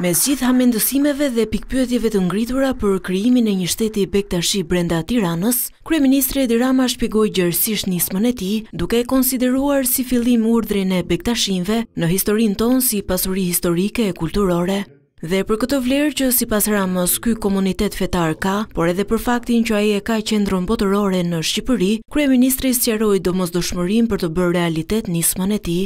Mes gjithë hamendësimeve dhe pikëpyetjeve të ngritura për krijimin e një shteti Bektashi brenda Tiranës, kryeministri Edi Rama shpjegoi gjerësisht nismën e tij, duke e konsideruar si fillim urdhrin e bektashinjve në historinë tonë si pasuri historike e kulturore. Dhe për këtë vlerë që sipas Ramës ky komunitet fetar ka, por edhe për faktin që ai e ka qendrën botërore në Shqipëri, kryeministri sqaroi domosdoshmërinë për të bërë realitet nismën e tij.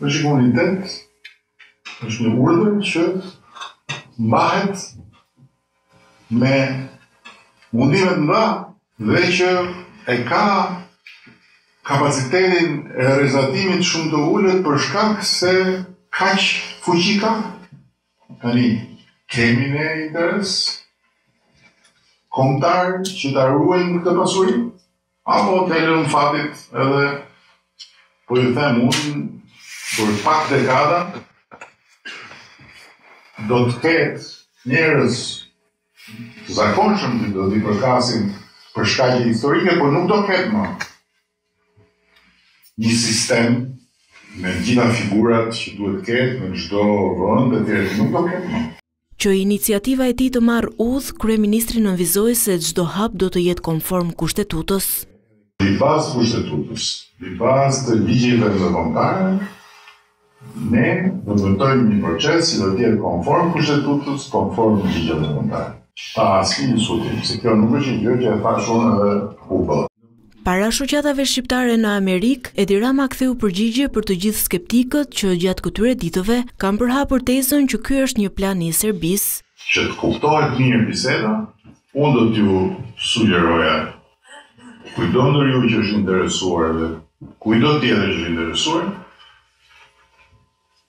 Ky komunitet është një urdhër që mbahet me mundime të mëdha dhe që e ka kapacitetin e rrezatimit shumë të ulët për shkak se kaq fuqi ka. Tani kemi ne interes kombëtar që ta ruajmë këtë pasuri? Apo t'ja lëmë fatit edhe, po ju them unë, për pak dekada, do të ketë njerëz të zakonshëm që do t'i përkasin për shkaqe historike, por nuk do ketë më një sistem me gjitha figurat që duhet të ketë në çdo vend etj. Nuk do ketë më. Që iniciativa e tij të marrë udhë, kryeministri nënvizoi se çdo hap do të jetë konform Kushtetutës. Sipas Kushtetutës, sipas të ligjeve ndërkombëtare, ne do të ndërtojmë një proces që do të jetë konform Kushtetutës, konform ligjeve ndërkombëtare, pa asnjë diskutim, se kjo nuk është një gjë që e thashë unë dhe u bë. Para shoqatave shqiptare në Amerikë, Edi Rama ktheu përgjigje për të gjithë skeptikët që gjatë këtyre ditëve kanë përhapur tezën që ky është një plan i Serbisë. Që të kuptohet mirë biseda, unë do t'ju sugjeroja kujtdo ndër ju që është interesuar edhe kujtdo tjetër që është interesuar,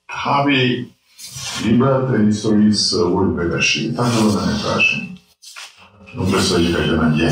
të hapi librat e historisë së Urdhrit Bektashi, ta fillojmë me Bekashin, nuk besoj që ka qenë atje.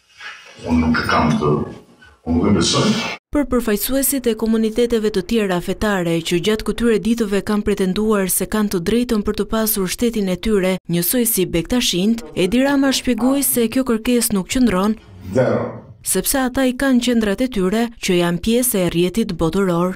Unë nuk e kam këtë, unë nuk e besoj. Për përfaqësuesit e komuniteteve të tjera fetare që gjatë këtyre ditëve kanë pretenduar se kanë të drejtën për të pasur shtetin e tyre njësoj si bektashinjtë, Edi Rama shpjegoi se kjo kërkesë nuk qëndron, sepse ata i kanë qendrat e tyre që janë pjesë e rrjetit botëror.